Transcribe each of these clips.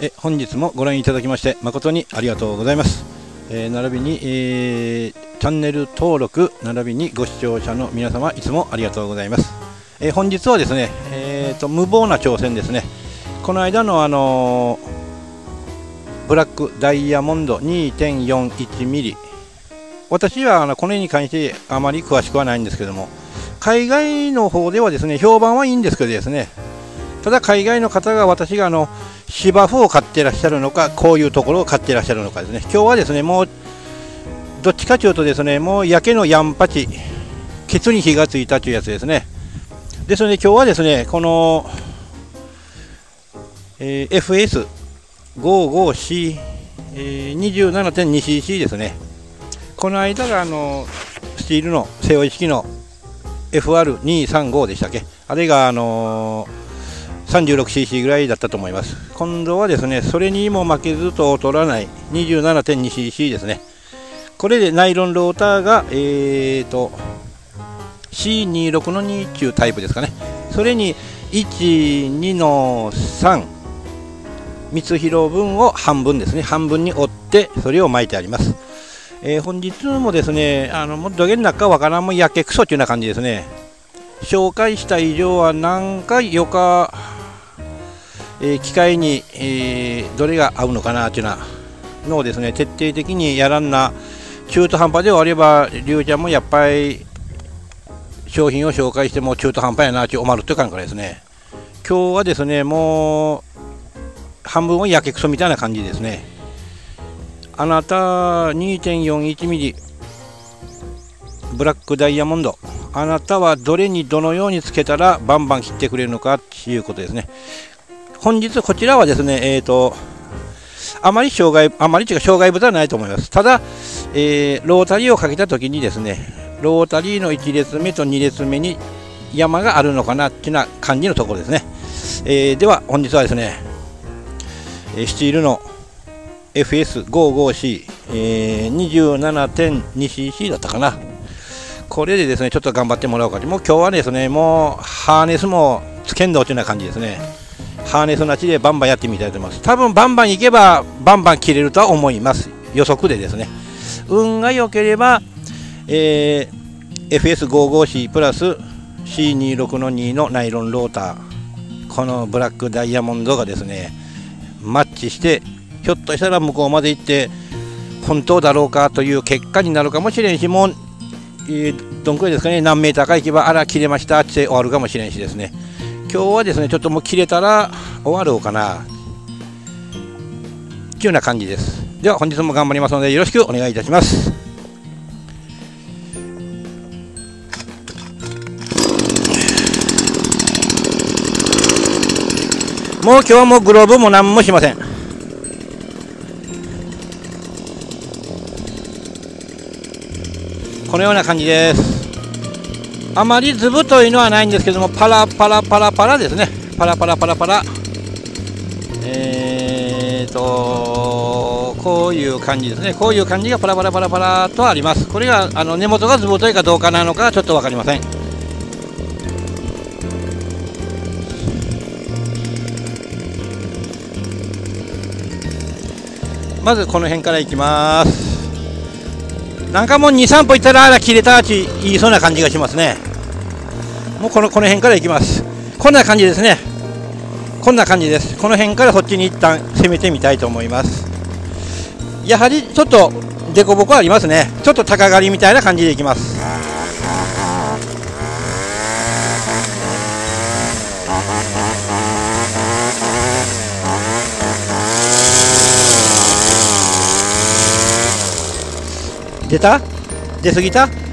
え本日もご覧いただきまして誠にありがとうございます、えー、並びに、えー、チャンネル登録並びにご視聴者の皆様いつもありがとうございます、えー、本日はですね、えーと、無謀な挑戦ですね。この間のあのブラックダイヤモンド2.41ミリ。私はあのこの絵に関してあまり詳しくはないんですけども海外の方ではですね評判はいいんですけどですねただ海外の方が私があの芝生を買ってらっしゃるのかこういうところを買ってらっしゃるのかですね。今日はですねもうどっちかというとですねもう焼けのヤンパチケツに火がついたというやつですね。ですので今日はですねこの、えー、FS55C、えー、27.2cc ですね。この間があのスチールの西洋意識の FR235 でしたっけ？あれがあのー 36cc ぐらいだったと思います。今度はですね、それにも負けずと劣らない 27.2cc ですね。これでナイロンローターが、えーと、C26 の2っていうタイプですかね。それに1、2の3、三広分を半分ですね、半分に折って、それを巻いてあります。えー、本日もですね、あのもうどげんなかわからんもやけくそっていうような感じですね。紹介した以上は何回よかえ、機械に、え、どれが合うのかなというようなのをですね徹底的にやらんな中途半端で終わればりゅうちゃんもやっぱり商品を紹介しても中途半端やなと思るという感じですね。今日はですねもう半分はやけくそみたいな感じですね。あなた 2.41mm ブラックダイヤモンド。あなたはどれにどのようにつけたらバンバン切ってくれるのかということですね。本日こちらはですね、えーと、あまり障害、あまり違う障害物はないと思います。ただ、えー、ロータリーをかけたときにですね、ロータリーの1列目と2列目に山があるのかなっていうな感じのところですね。えー、では、本日はですね、スチールの fs55c え 27.2cc だったかな。これでですね、ちょっと頑張ってもらおうかと。もう今日はですね、もうハーネスもつけんどというような感じですね。ハーネスなしでバンバンやってみたいと思います。多分バンバンいけばバンバン切れるとは思います。予測でですね。運が良ければ、えー、FS55C プラス C26 の2のナイロンローター、このブラックダイヤモンドがですね、マッチして、ひょっとしたら向こうまで行って、本当だろうかという結果になるかもしれんし、もう、えー、どんくらいですかね、何メーターか行けば、あら、切れましたって終わるかもしれんしですね。今日はですねちょっともう切れたら終わろうかな。っていうような感じです。では本日も頑張りますのでよろしくお願いいたします。もう今日もグローブも何もしません。このような感じです。あまりずぶといのはないんですけどもパラパラパラパラですね。パラパラパラパラ。えーとこういう感じですね。こういう感じがパラパラパラパラとあります。これがあの根元がずぶといかどうかなのかちょっと分かりません。まずこの辺からいきます。なんかもう23歩いったらあら切れたち言いそうな感じがしますね。もうこのこの辺からいきます。こんな感じですね。こんな感じです。この辺からこっちに一旦攻めてみたいと思います。やはりちょっと凸凹ありますね。ちょっと高刈りみたいな感じでいきます。出た？出過ぎた？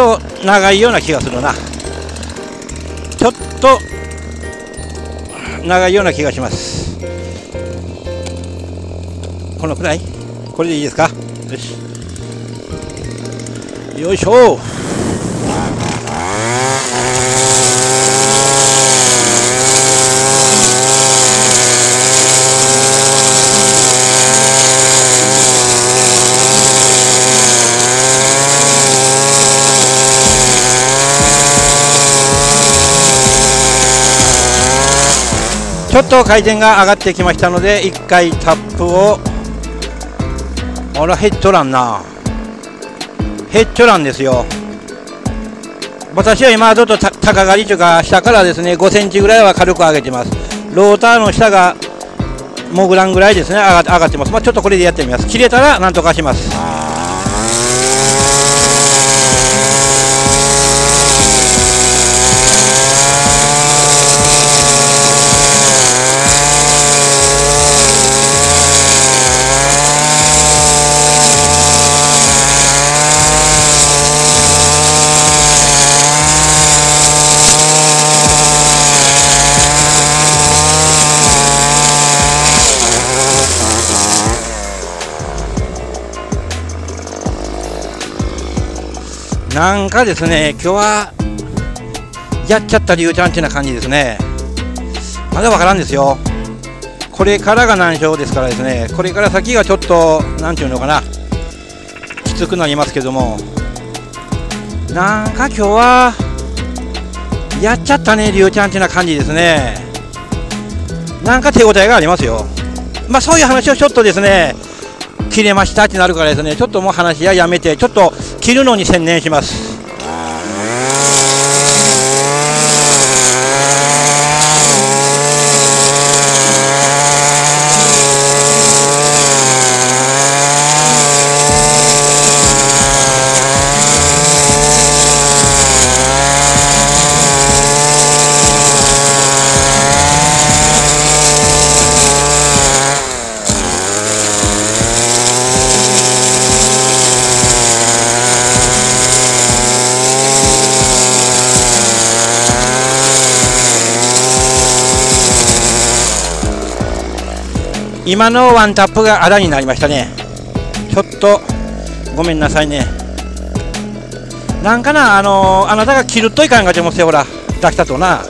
と長いような気がするな。ちょっと長いような気がします。このくらい？これでいいですか？よし。よいしょちょっと回転が上がってきましたので1回タップを。あらヘッドランなヘッドランですよ。私は今ちょっと高刈りというか下からですね5センチぐらいは軽く上げてます。ローターの下がモグランぐらいですね上が上がってます、まあ、ちょっとこれでやってみます。切れたらなんとかします。なんかですね、今日はやっちゃった理由ちゃんっていうな感じですね。まだわからんですよ。これからが難所ですからですね、これから先がちょっと、なんていうのかな、きつくなりますけども、なんか今日は、やっちゃったね、りゅうちゃんっていうな感じですね。なんか手応えがありますよ。まあそういう話をちょっとですね、切れましたってなるからですね、ちょっともう話はやめて、ちょっとるのに専念します。今のワンタップがあらになりましたね。ちょっとごめんなさいね。なんかなあのー、あなたが切るっといかんがちもせほら出したとな。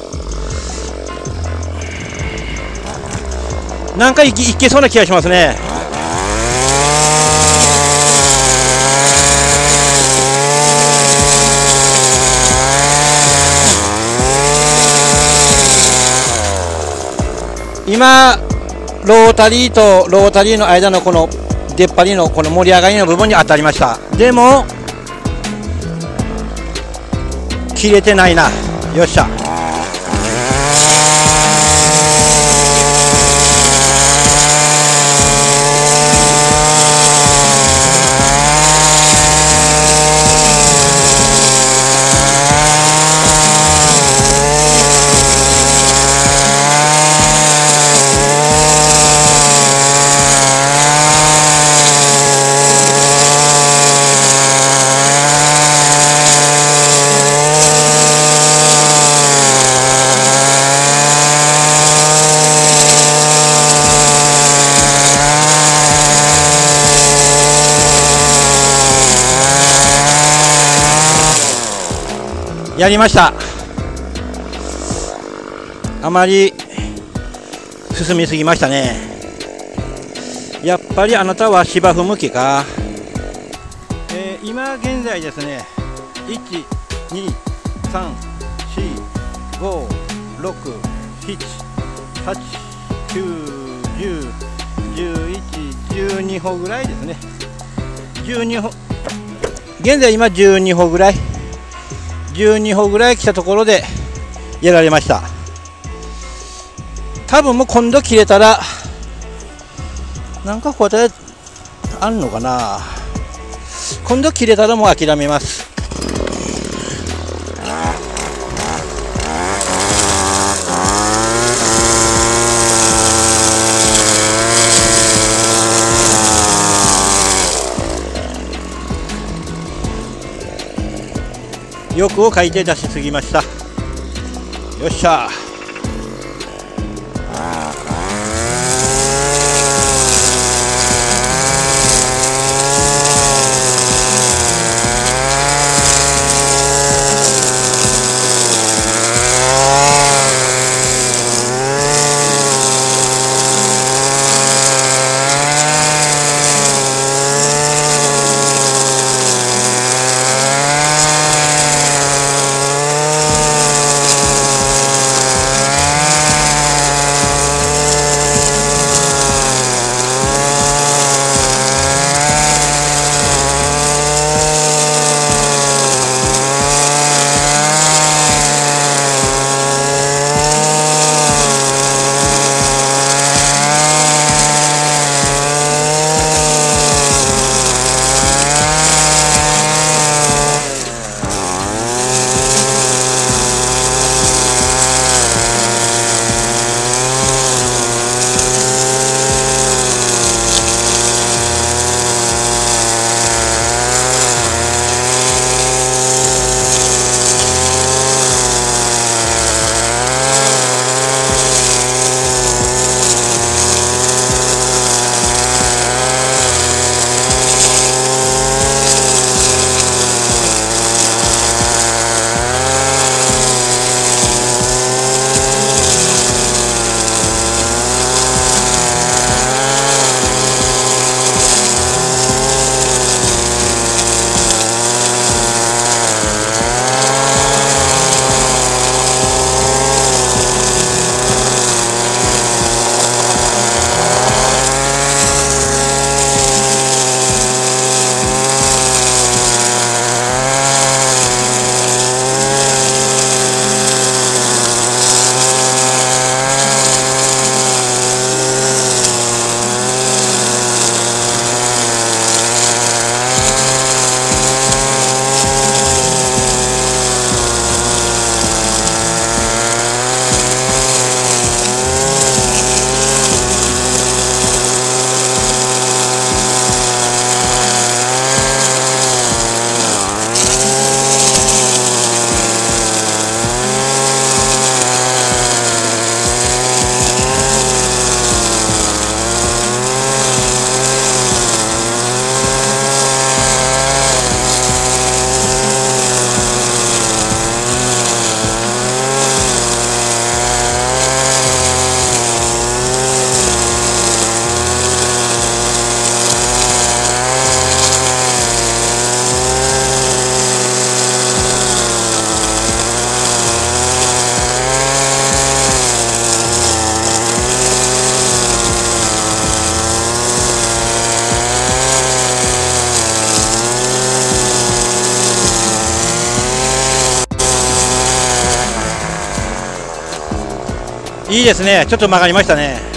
なんかいいけそうな気がしますね。今ロータリーとロータリーの間のこの出っ張りのこの盛り上がりの部分に当たりました。でも切れてないな。よっしゃ。やりました。あまり進みすぎましたね。やっぱりあなたは芝生向きか、えー、今現在ですね。1 2 3 4 5 6 7 8 9 10 11 12歩ぐらいですね。12歩現在今12歩ぐらい。12歩ぐらい来たところでやられました。多分もう今度切れたらなんか答えあんのかな。今度切れたらもう諦めます。欲を書いて出しすぎました。よっしゃ。ですね。ちょっと曲がりましたね。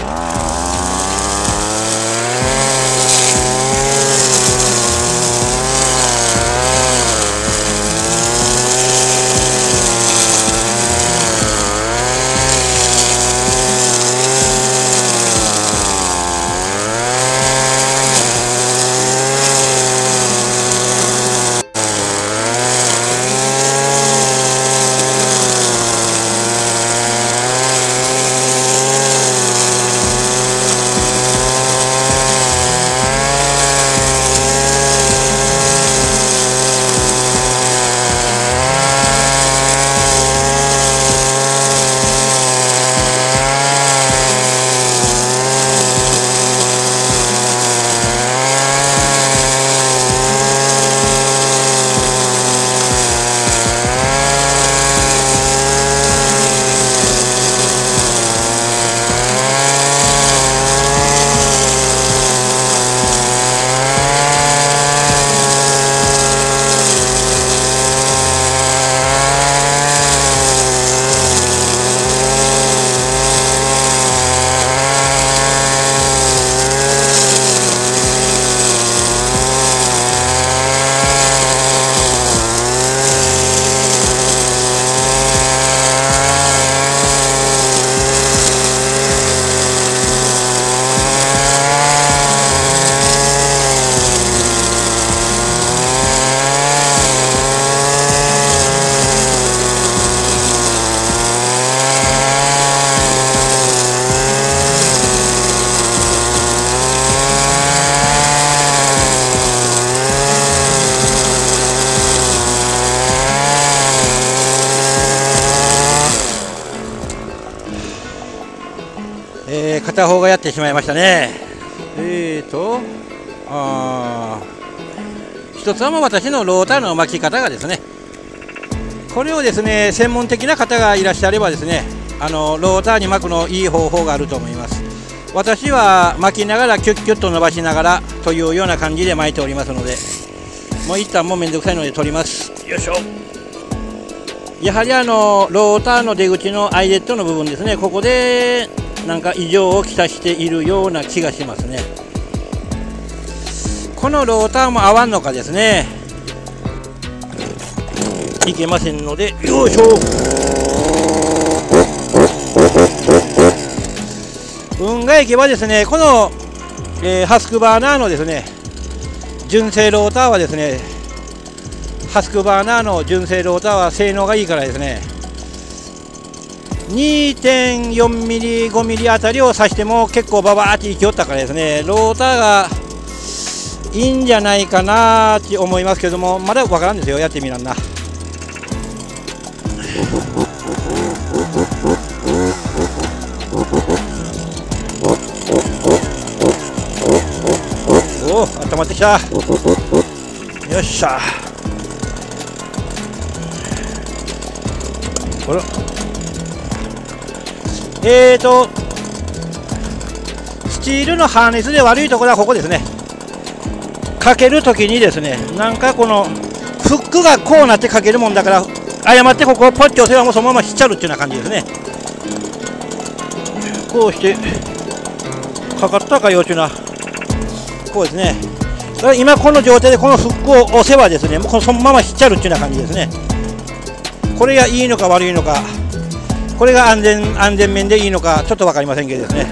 いましたね。えーとあー一つはもう私のローターの巻き方がですねこれをですね専門的な方がいらっしゃればですねあのローターに巻くのいい方法があると思います。私は巻きながらキュッキュッと伸ばしながらというような感じで巻いておりますのでもう一旦もうめんどくさいので取ります。よいしょ。やはりあのローターの出口のアイレットの部分ですねここでなんか異常をきたしているような気がしますね。このローターも合わんのかですね。いけませんのでよいしょ。運がいけばですねこの、えーハスクバーナーのですね純正ローターはですねハスクバーナーの純正ローターは性能がいいからですね2.4ミリ5ミリあたりを刺しても結構ババーっていきよったからですね。ローターがいいんじゃないかなって思いますけどもまだわからんですよ。やってみらんな。おお温まってきた。よっしゃ。あらえーとスチールのハーネスで悪いところはここですね。かけるときにですねなんかこのフックがこうなってかけるもんだから誤ってここをポッチ押せばもうそのまましっちゃるっていうような感じですね。こうしてかかったかようちゅうなこうですね。今この状態でこのフックを押せばですねもうそのまましっちゃるっていうような感じですね。これがいいのか悪いのか。これが安全安全面でいいのかちょっと分かりませんけどですね。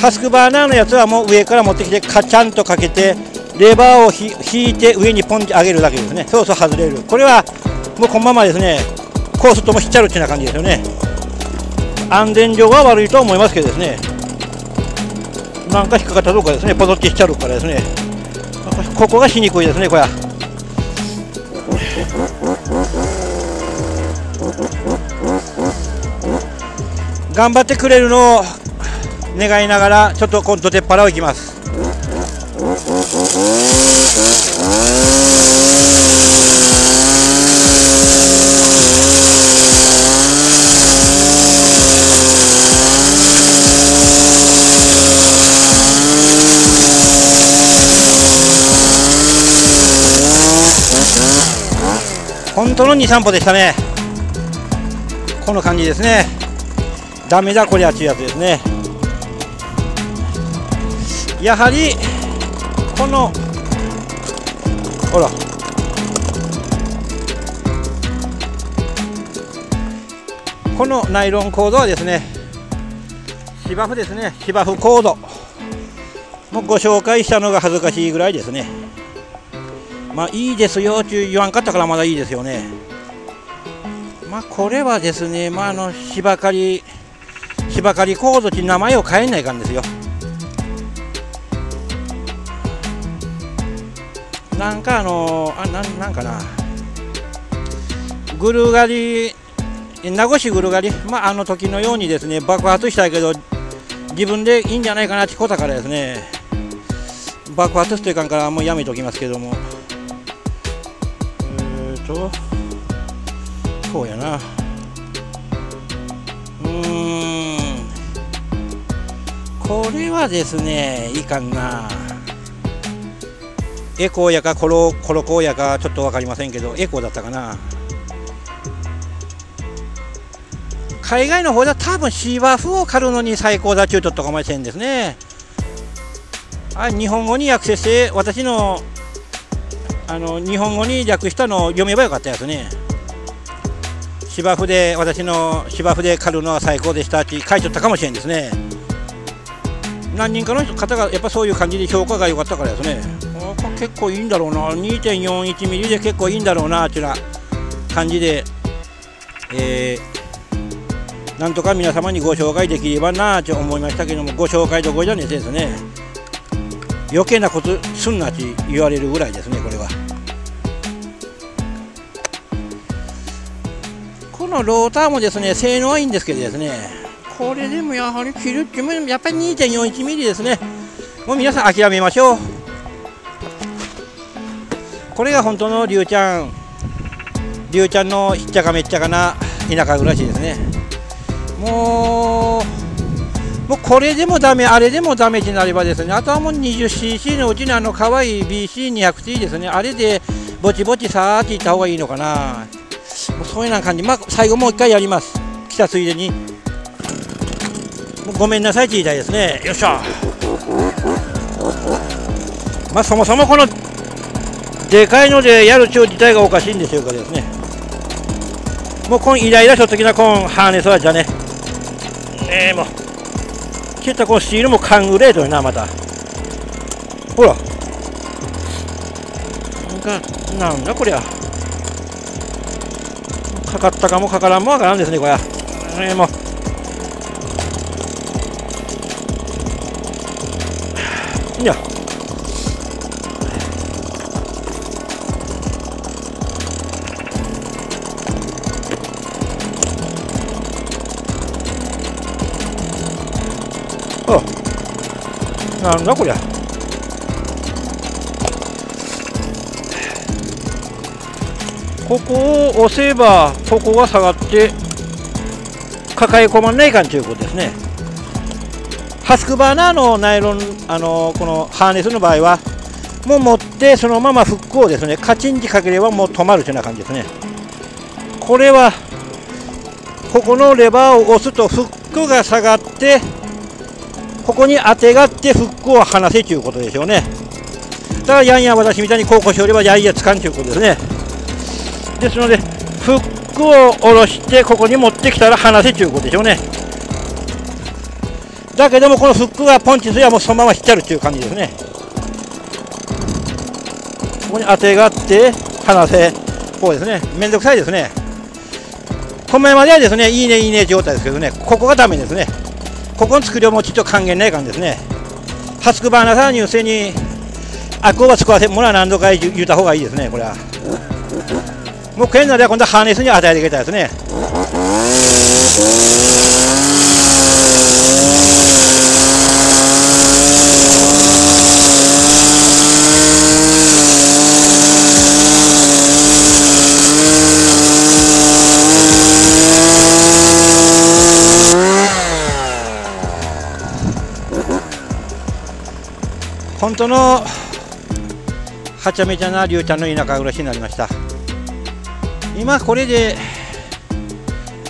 ハスクバーナーのやつはもう上から持ってきてカチャンとかけてレバーを引いて上にポンって上げるだけですね。そうそう外れる。これはもうこのままですね。こうするともうひっちゃるってな感じですよね安全上は悪いと思いますけどですね。なんか引っかかったとかですね。ポトってしちゃうからですね。ここがしにくいですねこれは。頑張ってくれるのを願いながらちょっと今度手っ腹をいきます。本当の2、3歩でしたね。この感じですね。ダメだこりゃっていうやつですね。やはりこのほら。このナイロンコードはですね芝生ですね。芝生コード。もご紹介したのが恥ずかしいぐらいですね。まあいいですよって言わんかったからまだいいですよね。まあこれはですねまああの芝刈り芝刈りコードって名前を変えないかんですよ。なんかあのあなんなんかな。ぐるがり名護市ぐるがりまああの時のようにですね爆発したけど自分でいいんじゃないかなってことからですね爆発していかんからもうやめておきますけども。えーとそうやな。これはですねいいかな。エコーやかコロコロコーやかちょっと分かりませんけどエコーだったかな。海外の方では多分芝生を刈るのに最高だちゅうとったかもしれんですね。あ日本語に訳して私のあの日本語に略したのを読めばよかったやつね。芝生で私の芝生で刈るのは最高でしたって書いちゃったかもしれんですね。何人かの方がやっぱそういう感じで評価が良かったからですね。結構いいんだろうな。2.41ミリで結構いいんだろうなっていう感じで、えー、なんとか皆様にご紹介できればなと思いましたけどもご紹介どころじゃねえですね。余計なことすんなって言われるぐらいですねこれは。このローターもですね性能はいいんですけどですね。これでもやはり切るっていうやっぱり2.41ミリですね。もう皆さん諦めましょう。これが本当のりゅうちゃん。りゅうちゃんのひっちゃかめっちゃかな田舎暮らしですね。もうもうこれでもダメあれでもダメになればですねあとはもう 20cc のうちにあの可愛い BC200T ですねあれでぼちぼちさーっていった方がいいのかな。もうそういうような感じ。まあ最後もう一回やります。来たついでに。ごめんなさいって言いたいですねよっしゃまあそもそもこのでかいのでやる長自体がおかしいんですよ、これですね。もうこのイライラした時のこのハーネスはじゃね。ええ、もう。切ったこのシールもカングレートやな、また。ほら。なんか、なんだこりゃ。かかったかもかからんもわからんですね、これは。ええ、もう。なんだこりゃ。ここを押せばここが下がって抱え込まないかんということですね。ハスクバーナーのナイロンあのこのハーネスの場合はもう持ってそのままフックをですね。カチンとかければもう止まるというような感じですね。これはここのレバーを押すとフックが下がってここにあてがってフックを離せということでしょうね。だからヤンヤン私みたいにこうこうしおればヤンヤつかんということですね。ですのでフックを下ろしてここに持ってきたら離せということでしょうね。だけどもこのフックがポンチすればもうそのまま引っちゃるという感じですね。ここにあてがって離せこうですね。めんどくさいですね。このまではですねいいねいいね状態ですけどね。ここがダメですね。ここの作りをもうちょっと還元ないかんですね。ハスクバーナさんにせに、あこは使わせもら何度か言った方がいいですね、これは。もう食えんのでは今度はハーネスに与えていきたいですね。本当のはちゃめちゃなりゅうちゃんの田舎暮らしになりました。今これで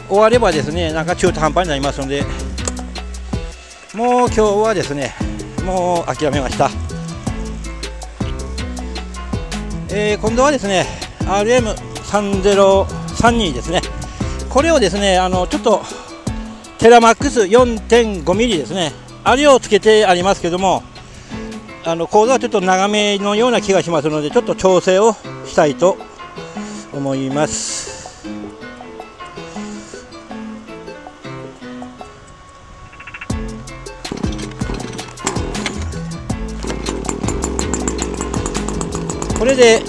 終わればですねなんか中途半端になりますのでもう今日はですねもう諦めました、えー、今度はですね RM3032 ですねこれをですねあのちょっとテラマックス 4.5mm ですねあれをつけてありますけどもあのコードはちょっと長めのような気がします。のでちょっと調整をしたいと思いますこれで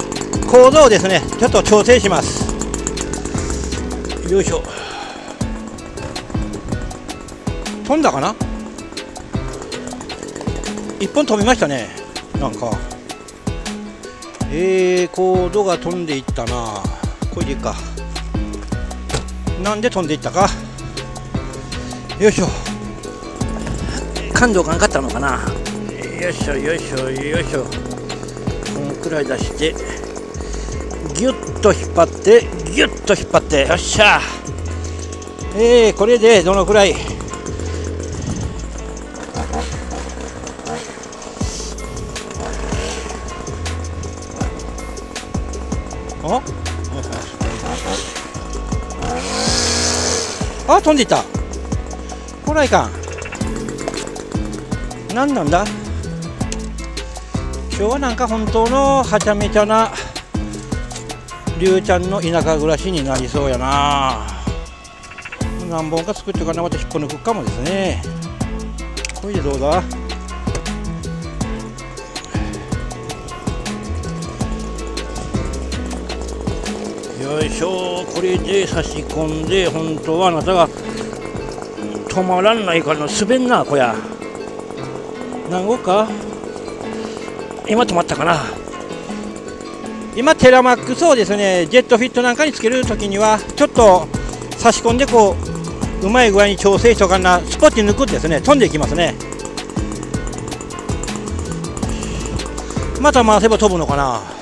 コードをですねちょっと調整しますよいしょ飛んだかな一本飛びましたね。なんか。えー、コードが飛んでいったな。これでいいか。なんで飛んでいったか。よいしょ。感度がなかったのかな。よいしょよいしょよいしょ。このくらい出してギュッと引っ張ってギュッと引っ張ってよっしゃ。えー、これでどのくらい飛んでいった。ほらいかん。何なんだ？今日はなんか本当のはちゃめちゃなりゅうちゃんの田舎暮らしになりそうやな。何本か作っておからまた引っこ抜くかもですね。これでどうだ？よいしょこれで差し込んで本当はあなたが止まらないからの滑んなこや。何号か？今止まったかな。今テラマックスをですねジェットフィットなんかにつけるときにはちょっと差し込んでこううまい具合に調整しとかなスポッチ抜くですね飛んでいきますね。また回せば飛ぶのかな。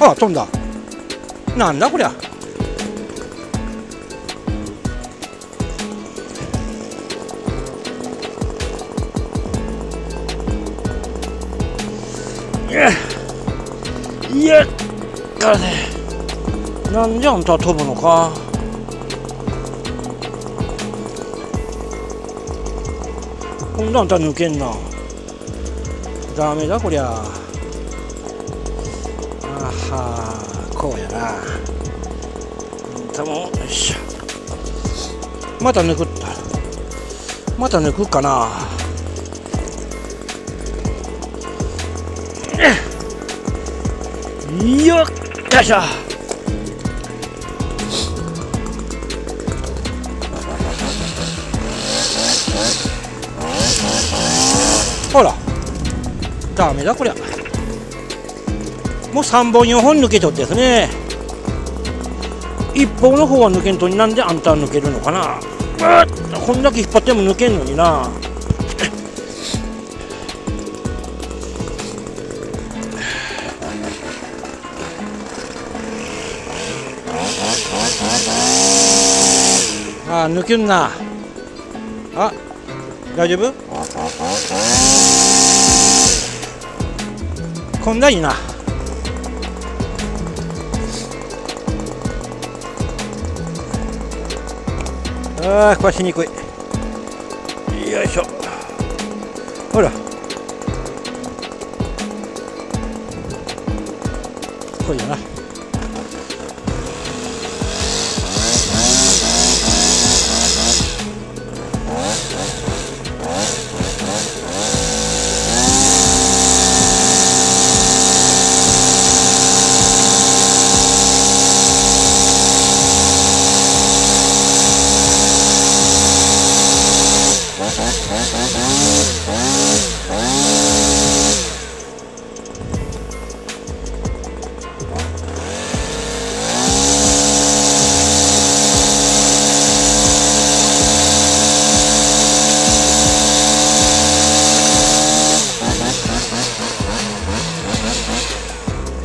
あ飛んだ。なんだこりゃ。いやかね。なんじゃあんた飛ぶのか。今度あんた抜けんな。ダメだこりゃ。たもよいしょ。また抜くった。また抜くかな。よっしょ。ほら。ダメだこりゃ。もう3本4本抜けとってですね。1本の方は抜けんとになんであんたは抜けるのかな？こんだけ引っ張っても抜けんのにな。あ抜けんな。あ大丈夫？こんないいな。ああ壊しにくい。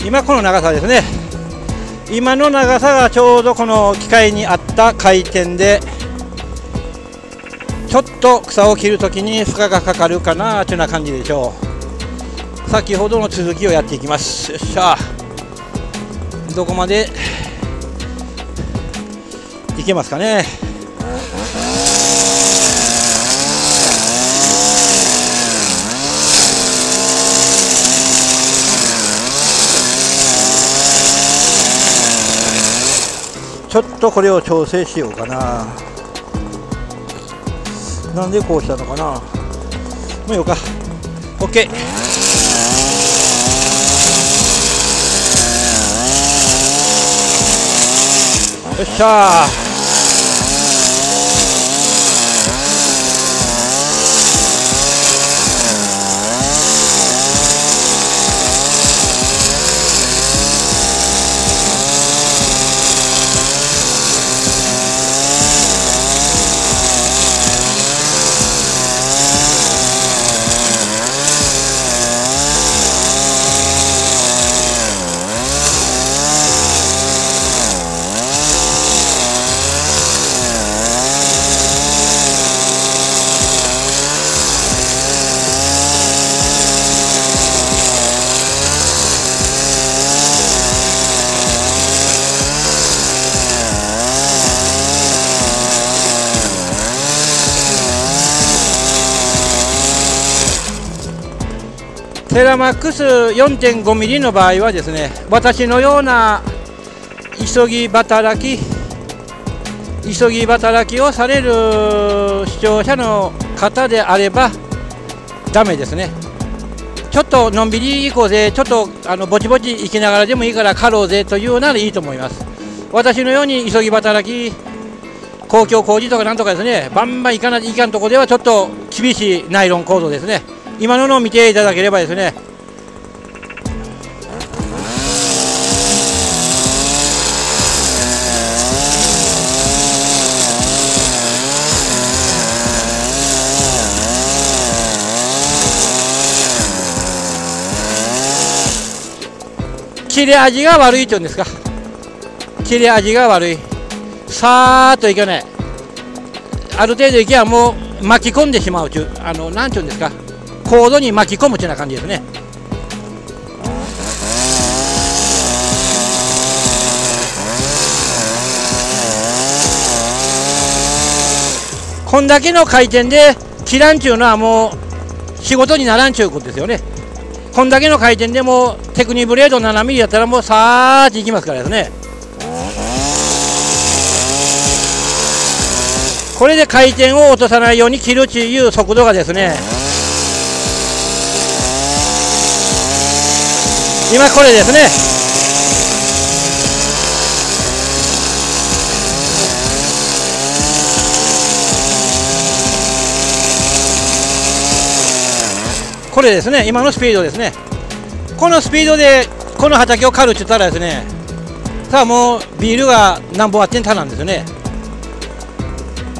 今この長さですね。今の長さがちょうどこの機械に合った回転でちょっと草を切るときに負荷がかかるかなというような感じでしょう。先ほどの続きをやっていきます。よっしゃ。どこまでいけますかね。ちょっとこれを調整しようかな。なんでこうしたのかな。もうようか。OK よっしゃテラマックス4.5ミリの場合はですね私のような急ぎ働き急ぎ働きをされる視聴者の方であればダメですね。ちょっとのんびり行こうぜちょっとあのぼちぼち行きながらでもいいから狩ろうぜというならいいと思います。私のように急ぎ働き公共工事とかなんとかですねバンバン行かないいかんとこではちょっと厳しいナイロン構造ですね。今ののを見ていただければですね。切れ味が悪いというんですか。切れ味が悪い。さーっといかない。ある程度いけばもう巻き込んでしまうちゅうあのなんていうんですか。コードに巻き込むというような感じですね。こんだけの回転で切らんちゅうのはもう仕事にならんちゅうことですよね。こんだけの回転でもテクニブレード7ミリやったらもうさーっていきますからですね。これで回転を落とさないように切るという速度がですね今これですね。これですね。今のスピードですね。このスピードでこの畑を刈るって言ったらですね。さあもうビールが何本あってんたなんですよね。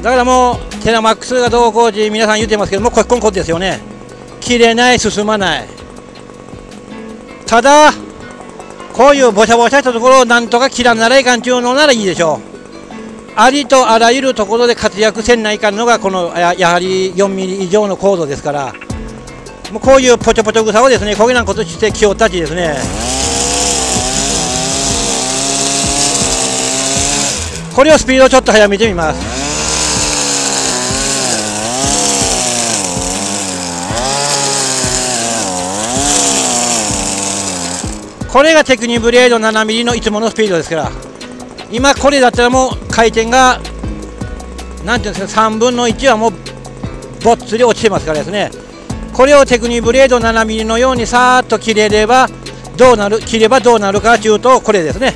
だからもうテラマックスがどうこうじ皆さん言ってますけどもここんこですよね。切れない進まない。ただこういうぼしゃぼしゃしたところをなんとか切らんならいかんちゅうのならいいでしょう。ありとあらゆるところで活躍せんないかんのがこのややはり4ミリ以上の高度ですから。もうこういうポチョポチョ草をですねこげなんことして気をたちですね。これをスピードちょっと速めてみます。これがテクニブレード 7mm のいつものスピードですから。今これだったらもう回転がなんていうんですか3分の1はもうぼっつり落ちてますからですね。これをテクニブレード 7mm のようにさーっと切れればどうなる切ればどうなるかというとこれですね。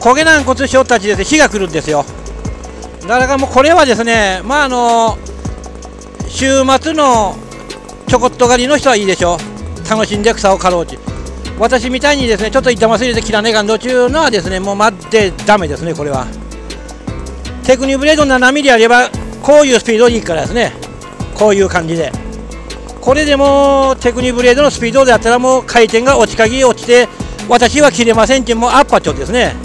焦げ軟骨症たちです火が来るんですよ。だからもうこれはですねまああの週末のちょこっと狩りの人はいいでしょう。楽しんで草を刈ろうち。私みたいにですねちょっと板ます入れて切らねえかんどちゅうのはですねもう待ってダメですねこれは。テクニブレード7ミリあればこういうスピードにいくからですね。こういう感じで。これでもテクニブレードのスピードであったらもう回転が落ち鍵落ちて私は切れませんってもうアッパチョですね。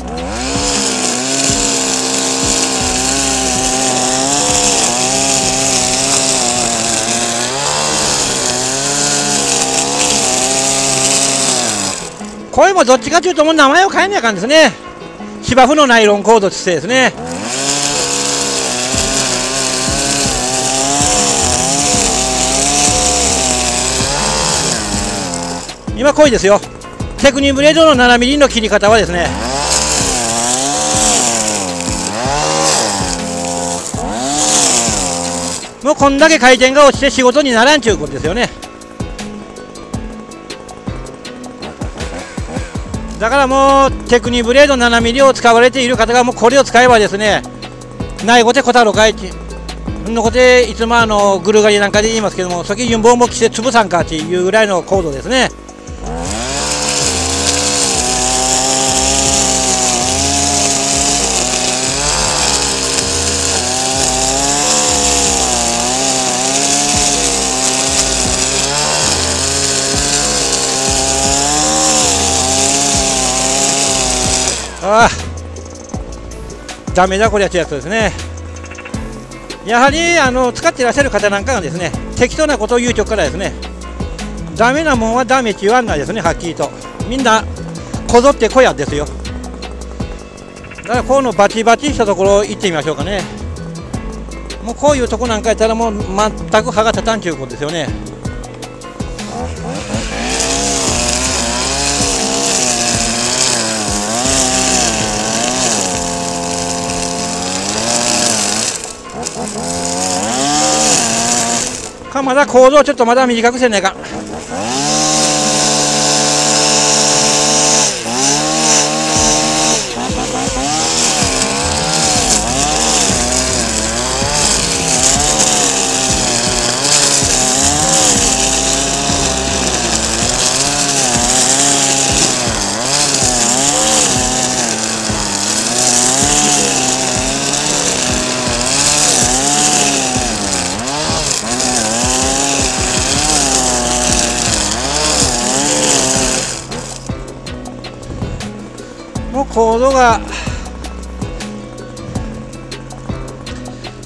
これもどっちかというともう名前を変えなあかんですね。芝生のナイロンコードとしてですね。今濃いですよ。テクニブレードの 7mm の切り方はですね。もうこんだけ回転が落ちて仕事にならんちゅうことですよね。だからもうテクニブレード 7mm を使われている方がもうこれを使えばですねないごてこたろかい。ちのこていつもあのグルガリなんかで言いますけども先ユンボンも着て潰さんかっていうぐらいの高度ですねああダメだこりゃというやつですね。やはりあの使っていらっしゃる方なんかがですね適当なことを言うとからですねダメなもんはダメって言わんないですねはっきりと。みんなこぞってこやですよ。だからこうのバチバチしたところ行ってみましょうかね。もうこういうとこなんかやったらもう全く歯が立たんということですよね。かまだ構造ちょっとまだ短くせんねえか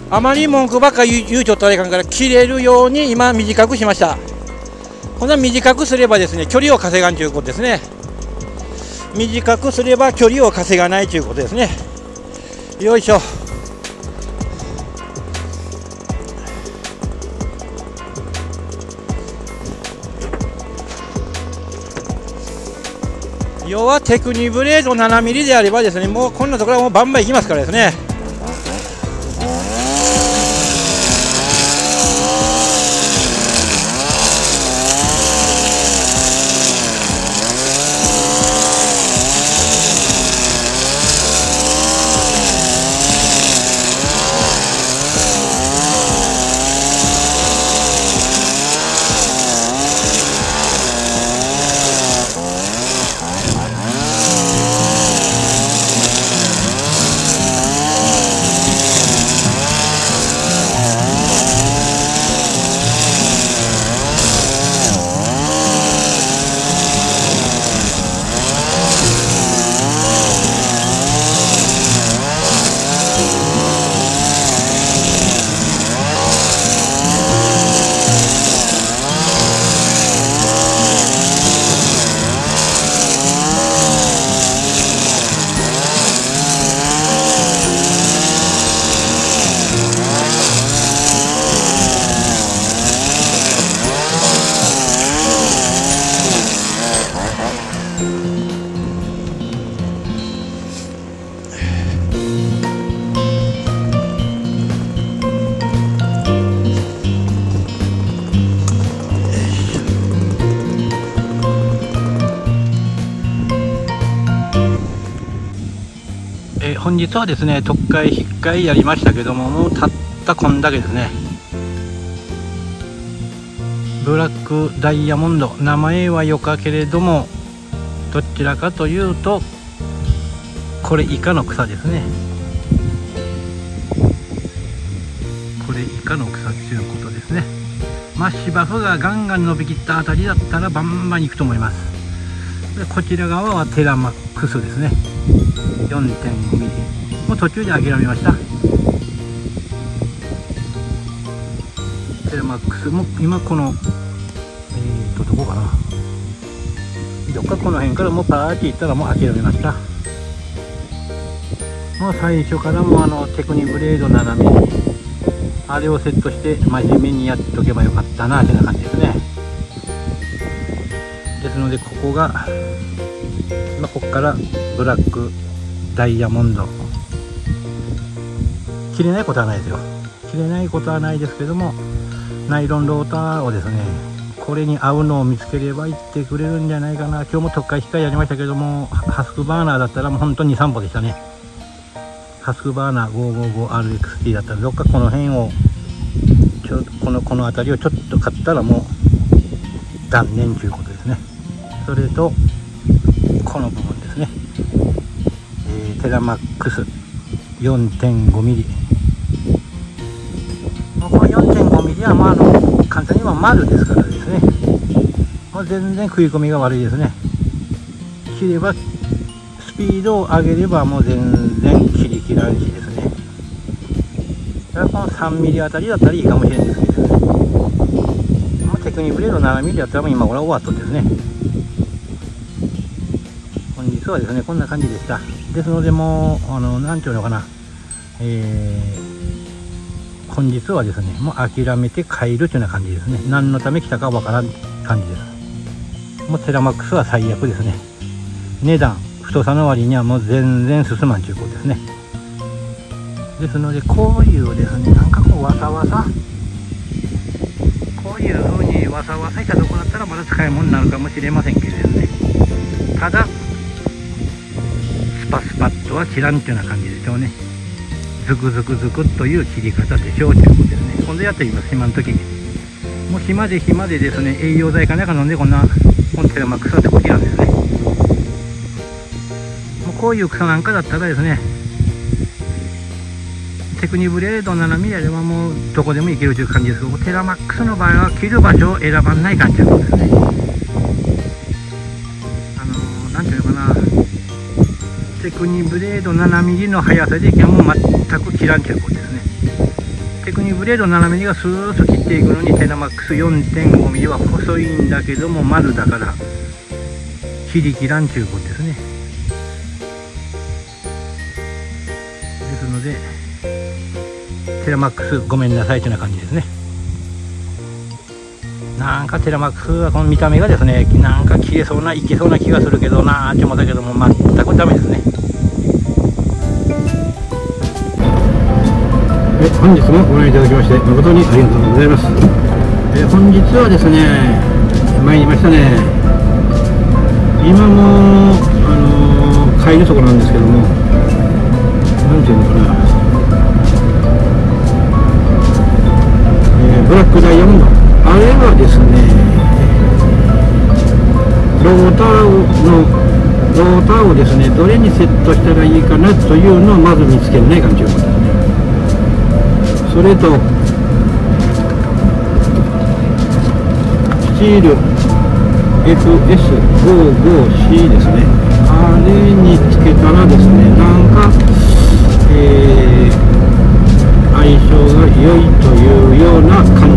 あまり文句ばっか言うちょっとあれかんから切れるように今短くしました。こんな短くすればですね距離を稼がんということですね。短くすれば距離を稼がないということですね。よいしょ。要はテクニブレード 7mm であればですねもうこんなところはもうバンバンいきますからですね。はですね特会引っかいやりましたけどももうたったこんだけですね。ブラックダイヤモンド名前はよかけれどもどちらかというとこれ以下の草ですね。これ以下の草っていうことですね。まあ芝生がガンガン伸びきったあたりだったらバンバンいくと思います。こちら側はテラマックスですね。4.5mm もう途中で諦めました。テラマックスも今このえーとどこかな。どっかこの辺からもうパーっていったらもう諦めました。もう最初からもあのテクニブレード斜めにあれをセットして真面目にやっておけばよかったなってな感じですね。ですのでここが、まあ、ここからブラックダイヤモンド。切れないことはないですよ。切れないことはないですけどもナイロンローターをですねこれに合うのを見つければいってくれるんじゃないかな。今日も特化機械やりましたけどもハスクバーナーだったらもう本当に3歩でしたね。ハスクバーナー 555RXT だったらどっかこの辺をちょこのこの辺りをちょっと買ったらもう断念ということですね。それとこの部分ですね、えー、テラマックス。4.5mm にはまああの簡単には丸ですからですね。もう全然食い込みが悪いですね。切ればスピードを上げればもう全然切り切らんしですね。だからこの 3mm あたりだったらいいかもしれないですけどね。もうテクニブレード 7mm だったらもう今これ終わっとですね。本日はですねこんな感じでした。ですのでもうあの何ていうのかな。えー、本日はですねもう諦めて帰るというような感じですね。何のため来たかわからん感じです。もうテラマックスは最悪ですね。値段太さの割にはもう全然進まんということですね。ですのでこういうですねなんかこうわさわさ。こういう風にわさわさしたとこだったらまだ使い物になるかもしれませんけれどね。ただスパスパッとは切らんというような感じでしょうね。ズクズクズクという切り方でしょうということですね。今度やってみます。暇の時に。もう暇で暇でですね栄養剤かなんか飲んでこんなコンテナマックスってこちらですね。もうこういう草なんかだったらですねテクニブレード7ミリあればもうどこでもいけるという感じですけどテラマックスの場合は切る場所を選ばない感じなんですね。テクニブレード7ミリの速さでいけばもう全く切らんということですね。テクニブレード7ミリがスーッと切っていくのにテラマックス4.5ミリは細いんだけども丸だから切り切らんということですね。ですのでテラマックスごめんなさいというような感じですね。なんかテラマックスはこの見た目がですねなんか消えそうないけそうな気がするけどなーって思ったけども全くダメですね。え本日もご覧いただきまして誠にありがとうございます。え本日はですね参りましたね。今もあのー、帰るところなんですけどもなんていうのかな、えー、ブラックダイヤモンドあれはですねローターのローターをですねどれにセットしたらいいかなというのをまず見つけないかということですね。それとスチール FS55C ですね。あれにつけたらですねなんかえー、相性が良いというような感じ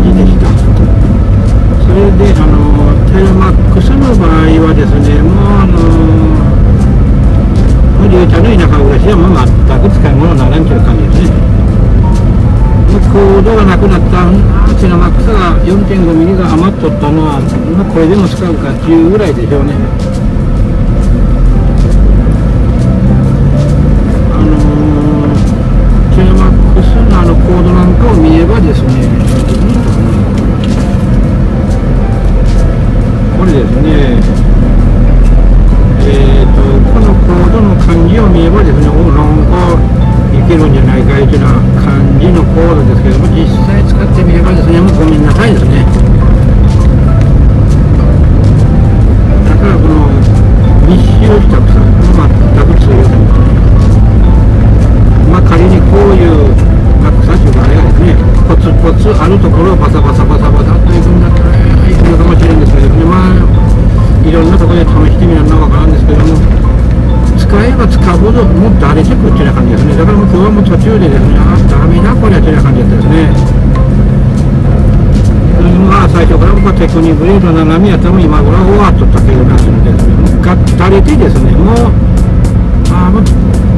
れであのテルマックスの場合はですねもうあの竜ちゃんの田舎暮らしはもう全く使い物にならんという感じですね。コードがなくなったテレマックスが4.5ミリが余っとったのは、まあ、これでも使うかっていうぐらいでしょうね。の波やったら今頃は終わっとったけどなするんですけどが垂れてですねもうああもう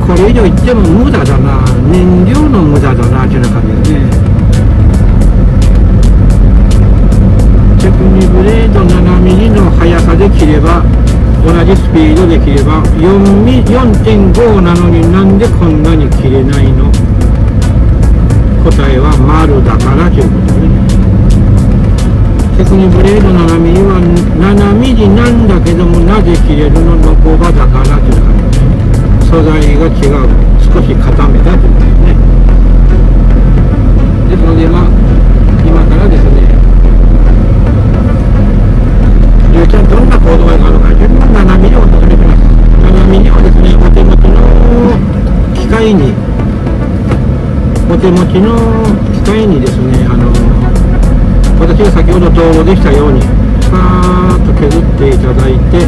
これ以上言っても無駄だな燃料の無駄だなっていうような感じですね。テクニブレード7ミリの速さで切れば同じスピードで切れば4ミ4.5なのになんでこんなに切れないの？答えは丸だからということでね。テクニブレード7ミリは7ミリなんだけどもなぜ切れるののこばだからという感じで素材が違う少し固めだというですねですのでまあ今からですねりゅうちゃんどんな行動があるかというのは7ミリを求めてます7ミリをですねお手持ちの機械にお手持ちの機械にですねあの私が先ほど動画でしたようにさーっと削っていただいて、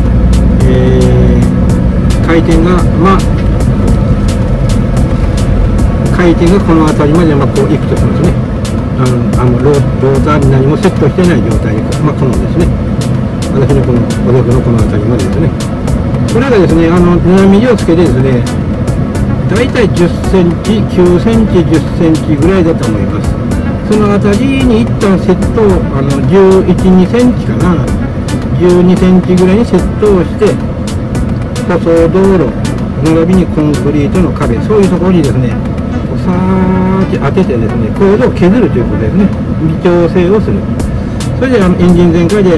えー、回転がまあ回転がこの辺りまでまあこういくとしますね。あのあのローターに何もセットしてない状態でまあこのですね。私のこのおでこのこの辺りまでですね。これがですねあの7ミリをつけてですね大体10センチ9センチ10センチぐらいだと思います。その辺りに一旦セットをあの11、2センチかな。12センチぐらいにセットをして舗装道路並びにコンクリートの壁。そういうところにですねさーっと当ててですねコードを削るということですね。微調整をする。それであのエンジン全開で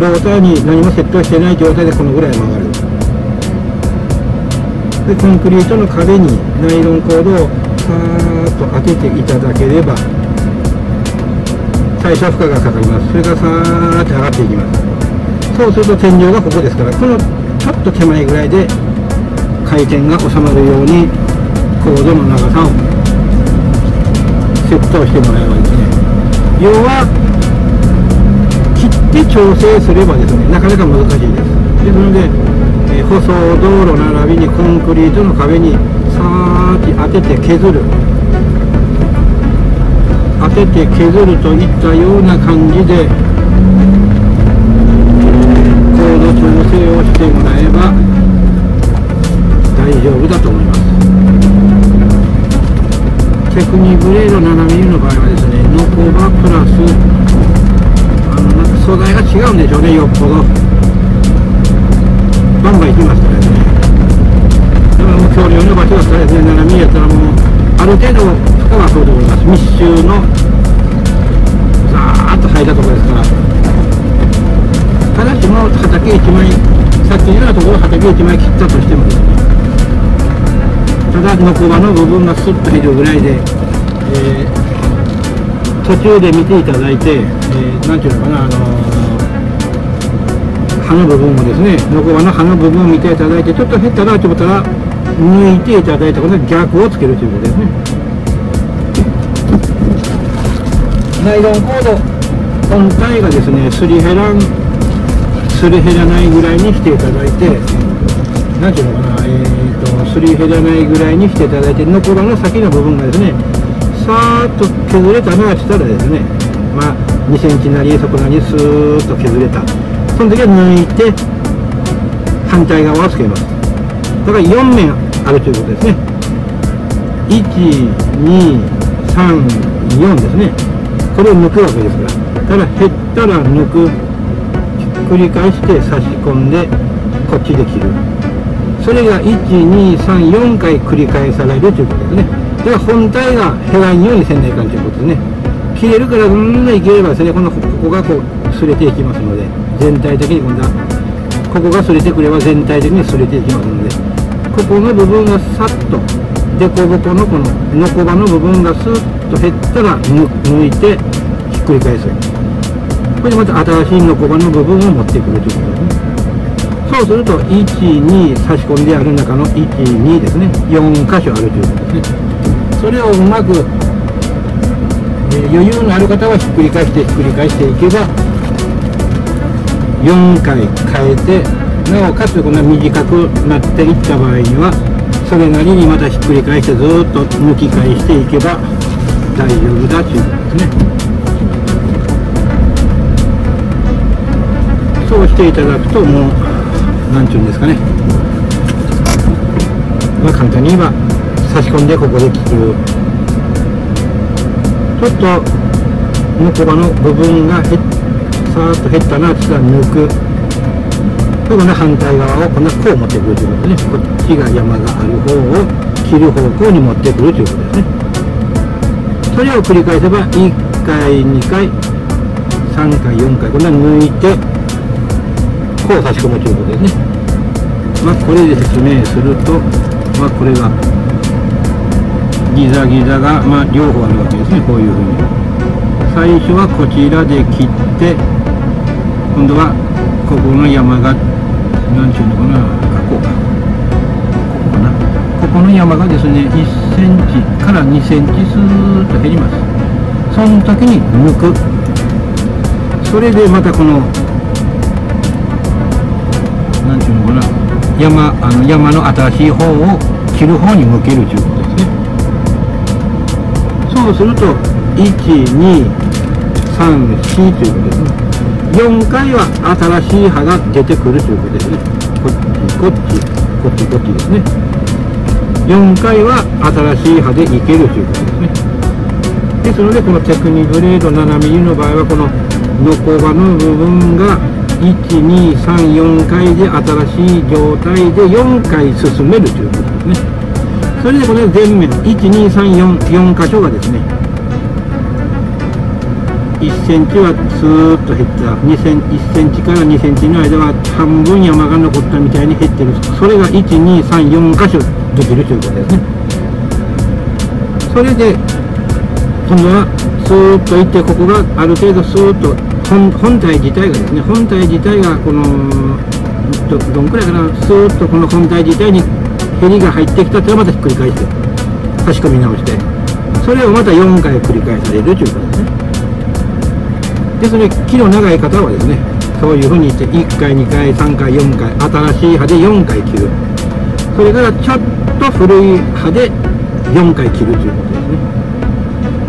ローターに何もセットしてない状態でこのぐらい曲がる。でコンクリートの壁にナイロンコードをさーっと当てていただければ最初は負荷がかかります。それからさーっと上がっていきます。そうすると天井がここですからこのちょっと手前ぐらいで回転が収まるようにコードの長さをセットしてもらえばいいですね。要は切って調整すればですねなかなか難しいです。ですので、え、舗装道路並びにコンクリートの壁にさーっと当てて削る。当てて削るといったような感じでコード調整をしてもらえば大丈夫だと思います。テクニブレード 7mm の場合はですねノコバプラスあのなんか素材が違うんでしょうねよっぽど。バンバンいきますからですねだからもう恐竜の場所だったらですね 7mm やったらもうある程度負荷はそうでございます密集のザーッと入ったところですからただしも畑1枚さっきのようなところ畑1枚切ったとしてもですねただノコバの部分がスッと入るぐらいで、えー、途中で見ていただいて、えー、ていうのかな、あのー、葉の部分をですねノコバの葉の部分を見ていただいてちょっと減ったなと思ったら抜いていただいてこの逆をつけるということですね。ナイロンコード本体がですねすり減らんすり減らないぐらいにしていただいてなんていうのかな、えーと、すり減らないぐらいにしていただいて残らの先の部分がですねさーっと削れたのがしたらですね。まあ2センチなりそこなりスーッと削れた。その時は抜いて反対側をつけます。だから4面あるということですね。1234ですね。これを抜くわけですからただ減ったら抜く繰り返して差し込んでこっちで切る。それが1234回繰り返されるということですね。だから本体が減らんようにせんないかんということですね。切れるからどんどんいければですねこのここがこう擦れていきますので全体的に今度はここが擦れてくれば全体的に擦れていきますのでここの部分がさっと。凸凹のこのノコバの部分がスッと減ったら抜いてひっくり返すこれでまた新しいノコバの部分を持ってくるということですね。そうすると12差し込んである中の12ですね。4箇所あるということですね。それをうまくえ余裕のある方はひっくり返してひっくり返していけば4回変えてなおかつこんな短くなっていった場合にはそれなりにまたひっくり返してずっと抜き返していけば大丈夫だということですね。そうしていただくともう何て言うんですかね。まあ簡単に言えば差し込んでここで切る。ちょっと向こうの部分がへさーっと減ったなって言ったら抜く。この反対側をこんなこう持ってくるということでね。こっちが山がある方を切る方向に持ってくるということですね。それを繰り返せば1回2回3回4回こんな抜いてこう差し込むということですね。まあこれで説明するとまあこれがギザギザがまあ両方あるわけですね。こういうふうに。最初はこちらで切って今度はここの山が何ていうのかなこうか。ここかなここの山がですね1センチから2センチスーッと減ります。その時に抜く。それでまたこの何ていうのかな山あの山の新しい方を切る方に向けるということですね。そうすると1234ということですね。4回は新しい葉が出てくるということですね。こっちこっちこっちこっちですね。4回は新しい葉でいけるということですね。ですのでこのテクニブレード 7mm の場合はこのノコバの部分が1234回で新しい状態で4回進めるということですね。それでこれ全面12344箇所がですね1センチはスーッと減った。2セン1センチから2センチの間は半分山が残ったみたいに減ってる。それが1234箇所できるということですね。それで今度はスーッといってここがある程度スーッと本体自体がですね本体自体がこのどどんくらいかなスーッとこの本体自体にヘリが入ってきたらまたひっくり返して差し込み直してそれをまた4回繰り返されるということです。ですの木の長い方はですねそういうふうにして1回2回3回4回新しい葉で4回切る。それからちょっと古い葉で4回切るということですね。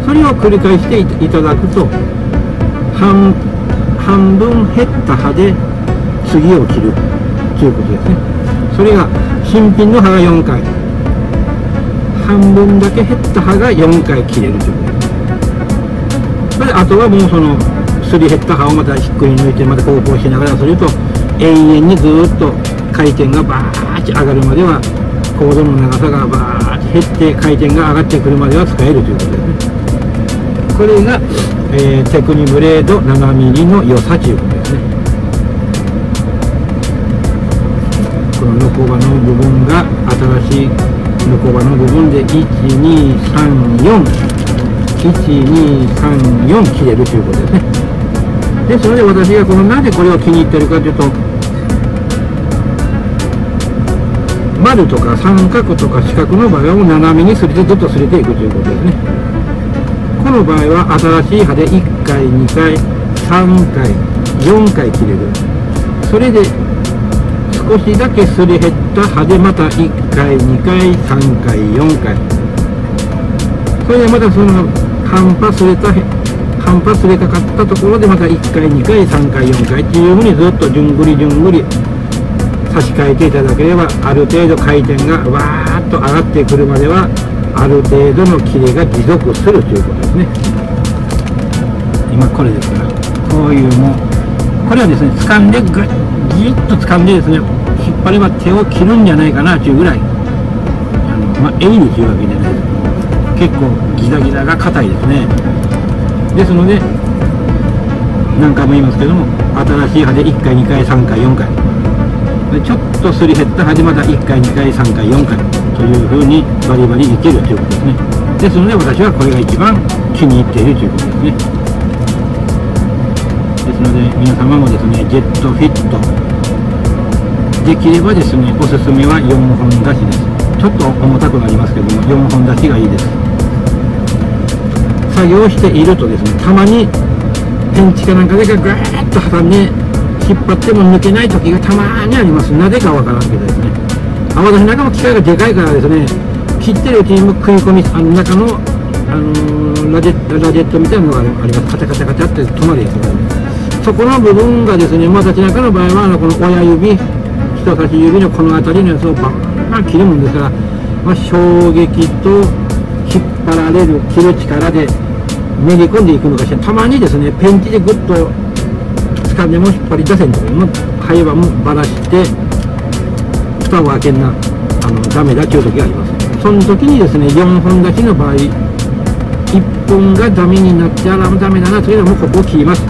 それを繰り返していただくと半半分減った葉で次を切るということですね。それが新品の葉が4回。半分だけ減った葉が4回切れるというそれであとはもうそのすり減った葉をまたひっくり抜いてまたこうこうしながらすると永遠にずっと回転がバーッと上がるまではコードの長さがバーッと減って回転が上がってくるまでは使えるということですね。これが、えー、テクニブレード 7mm の良さということですね。このノコバの部分が新しいノコバの部分で1234 1234切れるということですね。でそれで私がこのなぜこれを気に入ってるかというと丸とか三角とか四角の場合はもう斜めにすれてずっとすれていくということですね。この場合は新しい刃で1回2回3回4回切れる。それで少しだけすり減った葉でまた1回2回3回4回。それでまたその半端すれた半端すれかかったところでまた1回2回3回4回っていうふうにずっとじゅんぐりじゅんぐり差し替えていただければある程度回転がわーっと上がってくるまではある程度のキレが持続するということですね。今これですからこういうもうこれはですね掴んでぐギュッと掴んでですね引っ張れば手を切るんじゃないかなというぐらいあの、まあ、鋭利というわけでない結構ギザギザが硬いですね。ですので何回も言いますけども新しい刃で1回2回3回4回。ちょっとすり減った刃でまた1回2回3回4回というふうにバリバリいけるということですね。ですので私はこれが一番気に入っているということですね。ですので皆様もですねジェットフィット。できればですねおすすめは4本出しです。ちょっと重たくなりますけども4本出しがいいです。作業しているとですねたまにペンチかなんかでガーッと挟んで引っ張っても抜けない時がたまにあります。なぜかわからんけどですね。あ私中の機械がでかいからですね。切ってるうちにも食い込みあの中の、あのーラジェラジェットみたいなのがあります。カチャカチャカチャって止まるやつがあります。そこの部分がですねまあ立ち中の場合はあのこの親指人差し指のこの辺りのやつをバンバン切るもんですから、まあ、衝撃と引っ張られる切る力でめり込んでいくのかしら。たまにですねペンチでグッと掴んでも引っ張り出せんとも灰はもばらして蓋を開けんなあのダメだという時があります。その時にですね4本立ちの場合1本がダメになってあらもうダメだなというのもここを切ります。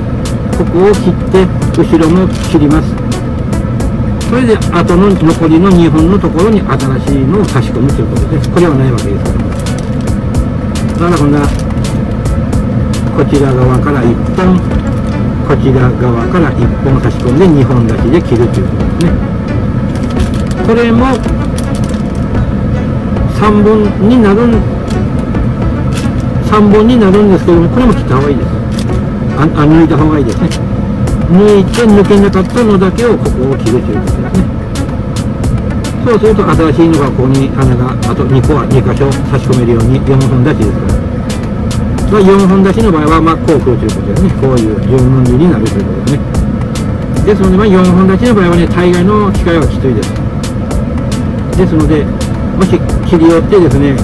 ここを切って後ろも切ります。それで後の残りの2本のところに新しいのを差し込むということです。これはないわけですから。だからこんなこちら側から1本こちら側から1本差し込んで2本立ちで切るということですね。これも3本になる3本になるんですけどもこれも切った方がいいです。ああ抜いた方がいいですね。抜いて抜けなかったのだけをここを切るということですね。そうすると新しいのがここに穴があと2個は2箇所差し込めるように4本立ちですから。まあ、4本立ちの場合は、まあ、こう来るということですね。こういう十分切りになるということですね。ですので、まあ、4本立ちの場合はね、大概の機械はきついです。ですので、もし切り寄ってですね、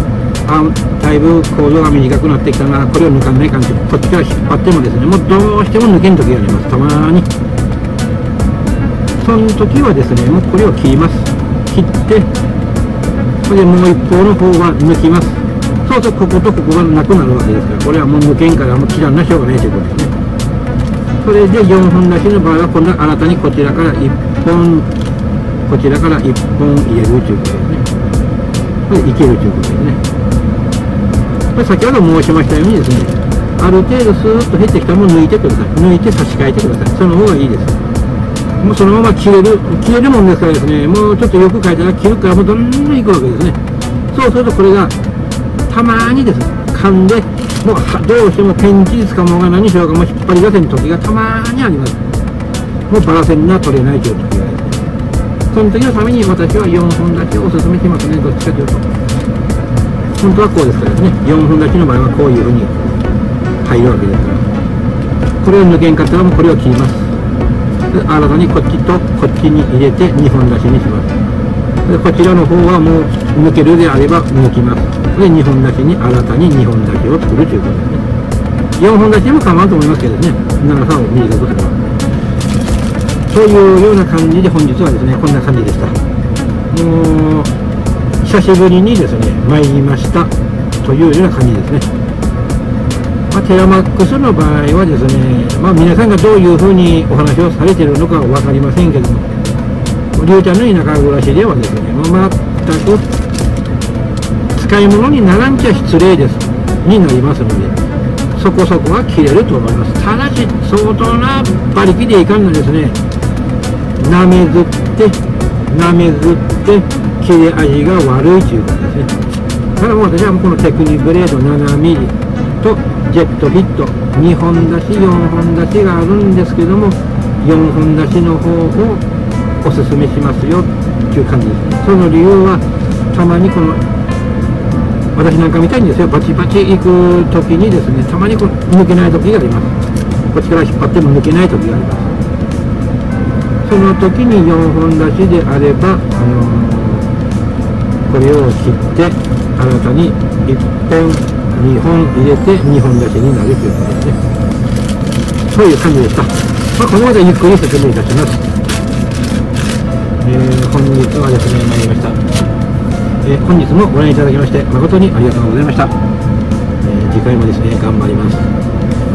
あだいぶ構造が短くなってきたな、これを抜かないかんと、こっちから引っ張ってもですね、もうどうしても抜けん時があります。たまに。その時はですね、もうこれを切ります。切って、それでもう一方の方は抜きます。そうするとこことここがなくなるわけですから。これはもう抜けんからもう切らんなしょうがないということですね。それで4本出しの場合は今度は新たにこちらから1本こちらから1本入れるということですねこれいけるということですねこれ先ほど申しましたようにですねある程度スーッと減ってきたものを抜いてください。抜いて差し替えてください。その方がいいです。もうそのまま切れる切れるもんですからですねもうちょっとよく書いたら切るからもうどんどんいくわけですね。そうするとこれがたまにです。ね噛んでもうどうしてもペンチですかもが何しようかも引っ張り出せん時がたまにあります。もうバラ線が取れないという時がありますその時のために私は4本立ちをおすすめしますねどっちかというと。本当はこうですからね。4本立ちの場合はこういうふうに入るわけですから。これを抜けんかったらもうこれを切ります。新たにこっちとこっちに入れて2本立ちにします。でこちらの方はもう抜けるであれば抜きます。で2本立ちに新たに2本立ちを作るということです4本立ちでも構わんと思いますけどね。長さを短くすればというような感じで本日はですねこんな感じでした。もう久しぶりにですね参りました。というような感じですね。まあ、テラマックスの場合はですね、まあ、皆さんがどういうふうにお話をされているのかは分かりませんけども、りゅうちゃんの田舎暮らしではですね、まあ、全く使い物にならんちゃ失礼です。になりますのでそこそこは切れると思います。ただし相当な馬力でいかんのですね。なめずってなめずって切れ味が悪いということですね。ただもう私はこのテクニブレード 7mm とジェットフィット2本出し4本出しがあるんですけども4本出しの方をおすすめしますよっていう感じですその理由はたまにこの私なんかみたいにですよバチバチ行く時にですねたまにこう抜けない時があります。こっちから引っ張っても抜けない時があります。その時に4本出しであれば、あのーこれを切って新たに1本2本入れて2本出しになるということですね。そういう感じでした、まあ、このまでゆっくり説明いたします。えー本日はですね、参りました。えー本日もご覧いただきまして、誠にありがとうございました。えー次回もですね、頑張ります。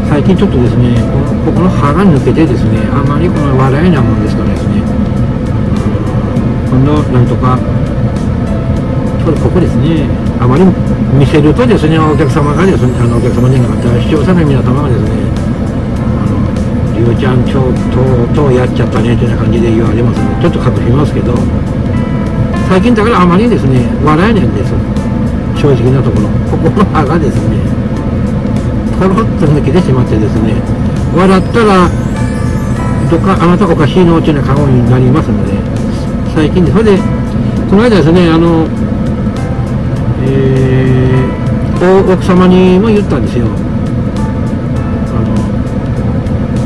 最近ちょっとですね、このここの歯が抜けてですね、あまりこの笑えなもんですからですね、今度なんとか、ちょうどここですね、あまり見せるとですね、お客様がですね、あのお客様じゃなかった視聴者の皆様がですね、りゅうちゃんちょっととやっちゃったねというような感じで言われますのでちょっと隠しますけど最近だからあまりですね笑えないんです正直なところ。ここの歯がですねこポロッと抜けてしまってですね笑ったらどっかあなたおかしいのっていうような顔になりますので最近でそれでこの間ですねあのえー、奥様にも言ったんですよ。あ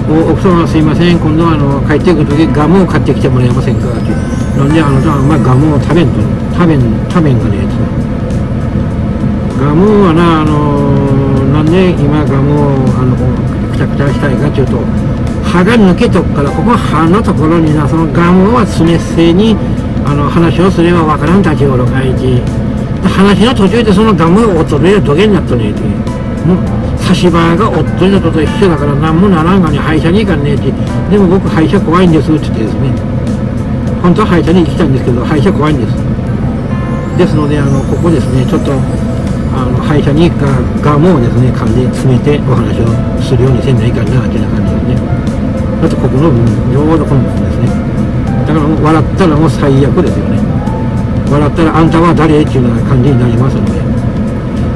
の奥様すいません。今度はあの帰ってくる時ガムを買ってきてもらえませんかって。なんであなたはあガムを食べんと食べん食べんがねってガムはなあのなんで今ガムをあのくたくたしたいかというと歯が抜けとくからここ歯のところになそのガムは常っせにあの話をすればわからん立ち頃かいち話の途中でそのガムを衰える土下になっとねえてもう差し歯がおっとりのとと一緒だから何もならんがに歯医者に行かんねえってでも僕歯医者怖いんですって言ってですね。本当は歯医者に行きたいんですけど歯医者怖いんです。ですのであのここですねちょっとあの歯医者にガガムをですね噛んで詰めてお話をするようにせんないかなっていうような感じですね。あとここの部分ちょうどこの部分ですね。だからもう笑ったらもう最悪ですよね。笑ったらあんたは誰？っていうような感じになりますので。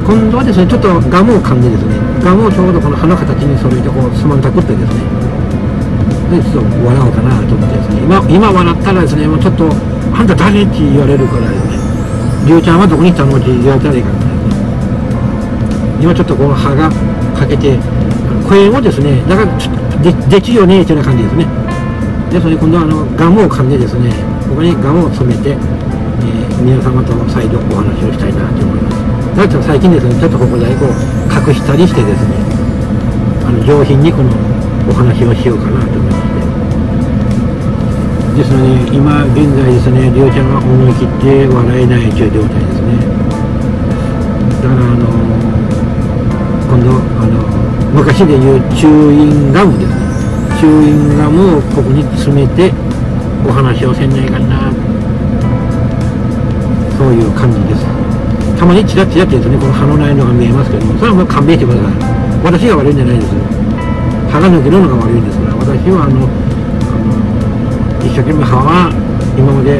今度はですねちょっとガムを噛んでですねガムをちょうどこの歯の形に揃えてこうつまんたくってですねでちょっと笑おうかなと思ってですね。今今笑ったらですねもうちょっとあんた誰って言われるからですね。りゅうちゃんはどこに行ったのって言われたらいいかな今ちょっとこの歯が欠けて声もですねだからででちよねっていうような感じですね。でそれで今度はあのガムを噛んでですねここにガムを詰めて、えー、皆様と再度お話をしたいなと思います。だって最近ですねちょっとここでこう隠したりしてですねあの上品にこのお話をしようかなと思いまして。ですので今現在ですねりょうちゃんが思い切って笑えない状態ですね。だからあの今度あの昔で言うチューインガムですね。チューインガムをここに詰めてお話をせんないかな。そういう感じです。たまにチラチラってですねこの歯のないのが見えますけどもそれはもう勘弁してください。私が悪いんじゃないです歯が抜けるのが悪いんですから私はあのあの一生懸命歯は今まで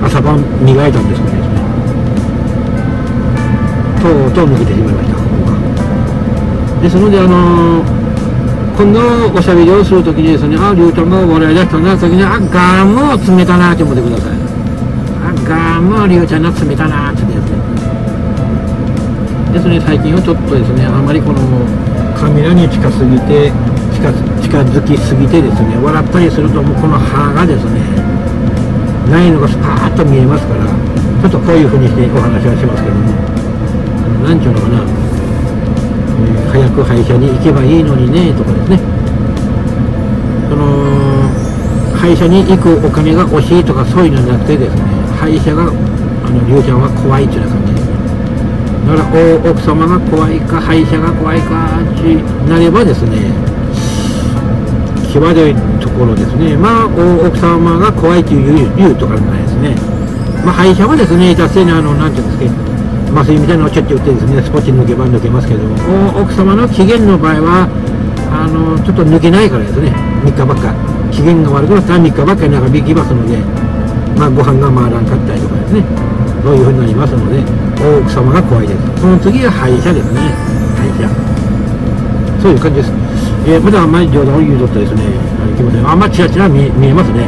朝晩磨いたんですけどですね。とうとう抜けてしまいましたここがですのであの今度おしゃべりをするときにですねありゅうちゃんが笑い出したな時にあガムを詰めたなって思ってくださいあガムをりゅうちゃんが詰めたなってですねですね最近はちょっとですねあまりこのカメラに近すぎて近づきすぎてですね笑ったりするともうこの歯がですねないのがスパーッと見えますからちょっとこういうふうにしてお話はしますけども何ちゅうのかな、え早く歯医者に行けばいいのにねとかですね。その歯医者に行くお金が欲しいとかそういうのじゃなくてですね歯医者があのりゅうちゃんは怖いっていうような感じだから奥様が怖いか歯医者が怖いかってなればですね際どいところですね。まあ奥様が怖いという理由とかじゃないですね。まあ歯医者はですね達成にあのなんていうんですか麻酔みたいなのをちょっと言ってですねスポッチに抜けば抜けますけど奥様の機嫌の場合はあのちょっと抜けないからですね。3日ばっか。機嫌が悪くなったら3日ばっかり長引きますのでまあご飯が回らんかったりとかですね。そういうふうになりますのでお奥様が怖いです。その次は歯医者ですね。歯医者。そういう感じです、えー、まだあんまり冗談を言うとったですねあの気持ちあんまりチラチラ見えますね、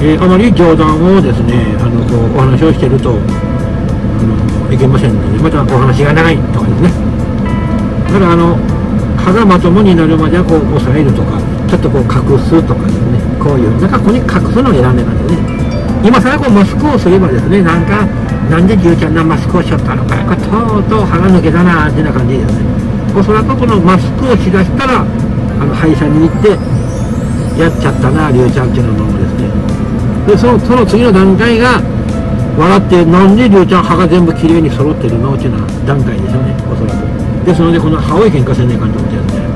えーあまり冗談をですねあのこうお話をしてるとあのいけませんのでまたお話が長いとかですね。ただあの歯がまともになるまではこう押さえるとかちょっとこう隠すとかですね。こういうなんかここに隠すのを選んでなんでね。今更こうマスクをすればですねなんかなんでじゅうちゃんなマスクをしちゃったのか。これとうとう歯が抜けたなーってな感じですね。おそらくこのマスクをしだしたらあの歯医者に行ってやっちゃったなりゅうちゃんっていうのもですねでそのその次の段階が笑ってなんでりゅうちゃん歯が全部きれいに揃ってるのっていうような段階でしょうね。おそらく。ですのでこの歯を喧嘩せねえかんと思ってですね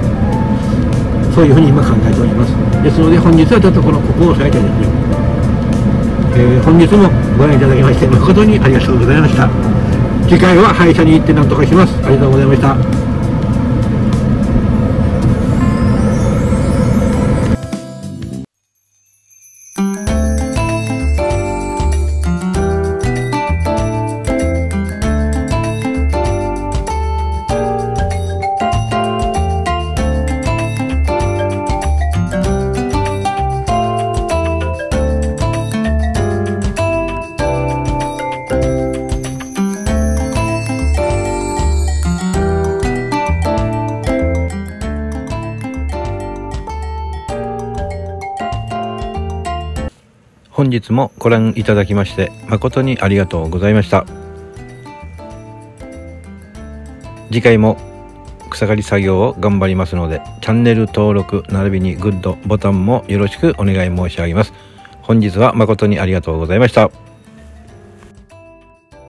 そういうふうに今考えております。ですので本日はちょっとこのここを押さえてですね、えー本日もご覧いただきまして誠にありがとうございました。次回は歯医者に行って何とかします。ありがとうございました。日もご覧いただきまして誠にありがとうございました。次回も草刈り作業を頑張りますのでチャンネル登録並びにグッドボタンもよろしくお願い申し上げます。本日は誠にありがとうございました。